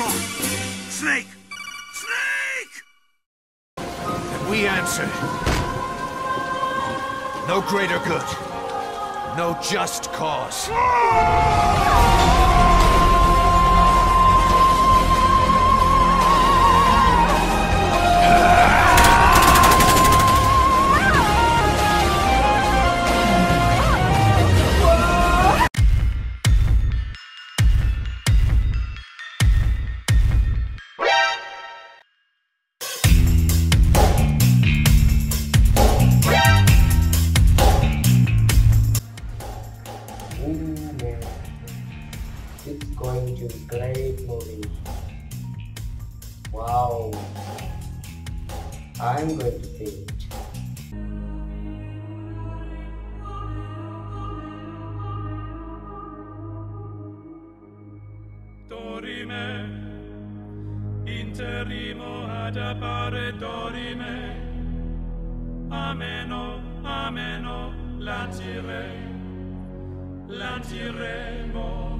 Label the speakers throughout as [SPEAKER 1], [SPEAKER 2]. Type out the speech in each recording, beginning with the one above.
[SPEAKER 1] Wrong? Snake! Snake! And we answer. No greater good. No just cause.
[SPEAKER 2] To be great movie. Wow, I'm going to faint.
[SPEAKER 3] Dorime, interrimo ad appare dorime, ameno, ameno, lancire, lanciremo,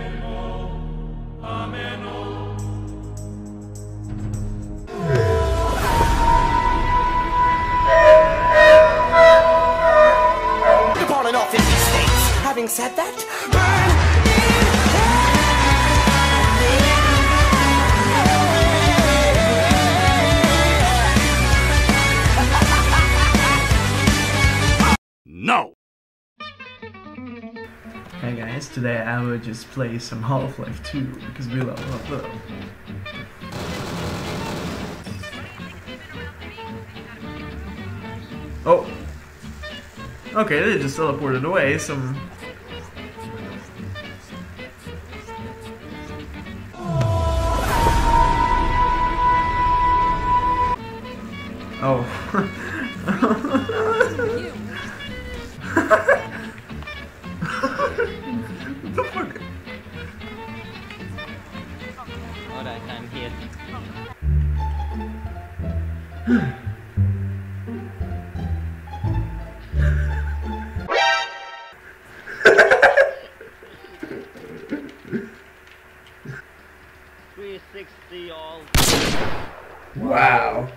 [SPEAKER 4] Having said that, burn
[SPEAKER 1] No!
[SPEAKER 5] Hey guys, today I will just play some Half-Life 2 because we love Half-Life. Oh! Okay, they just teleported away some... Oh. the fuck?
[SPEAKER 6] Alright, I'm here. Three sixty all.
[SPEAKER 5] Wow.